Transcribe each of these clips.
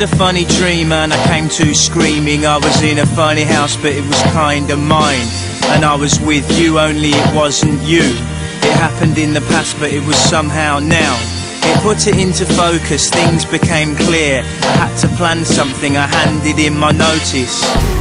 had a funny dream and I came to screaming. I was in a funny house, but it was kinda mine. And I was with you, only it wasn't you. It happened in the past, but it was somehow now. It put it into focus, things became clear. I had to plan something, I handed in my notice.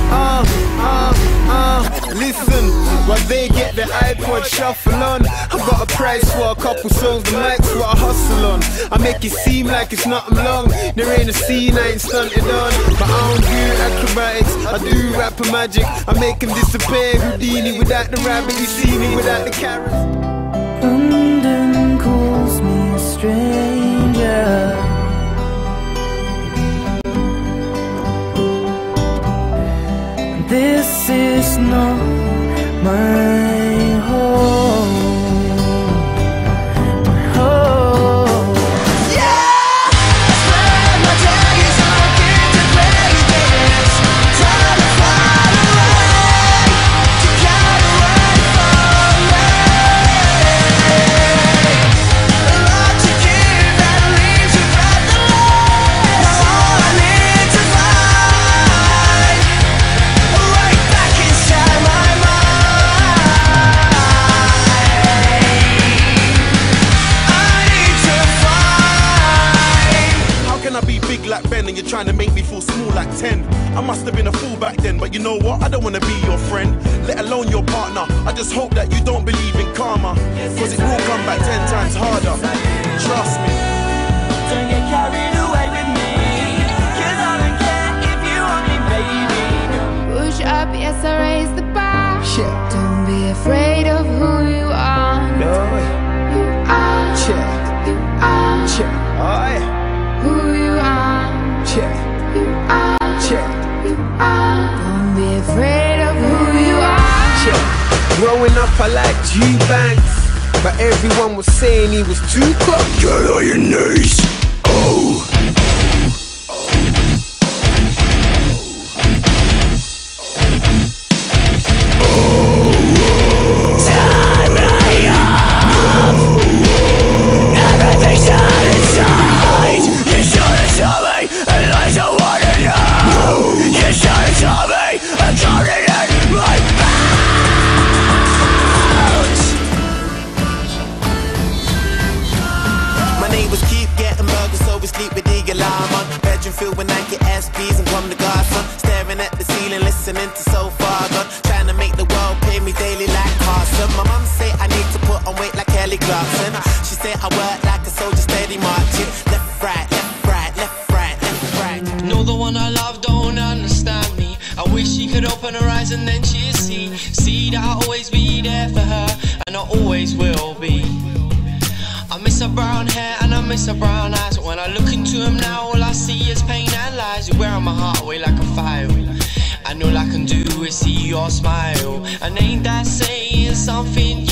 Uh, uh, uh, listen, while they the iPod shuffle on, I've got a price for a couple songs, the mic's what I hustle on. I make it seem like it's nothing long, there ain't a scene I ain't stunted on. But I don't do acrobatics, I do rapper magic. I make him disappear, Houdini without the rabbit, you see me without the carrots. London calls me a stranger. And you're trying to make me feel small like 10? I must have been a fool back then, but you know what? I don't wanna be your friend, let alone your partner. I just hope that you don't believe in karma, cause it will come back 10 times harder. Trust me. Don't get carried away with me. 'Cause I don't care if you want me, baby. Push up, yes, I raise the bar. Check, Don't be afraid of who I liked G Banks, but everyone was saying he was too cool. Get on your knees. Oh. SBs and come to God, son. Staring at the ceiling, listening to so far gone. Trying to make the world pay me daily like Carson. My mum say I need to put on weight like Kelly Clarkson. She said I work like a soldier, steady marching. Left, right, left, right, left, right, left, right. No, the one I love don't understand me. I wish she could open her eyes and then she'd see. See that I'll always be there for her, and I always will be. I miss her brown hair and I miss her brown eyes. When I look into And all I can do is see your smile. And ain't that saying something?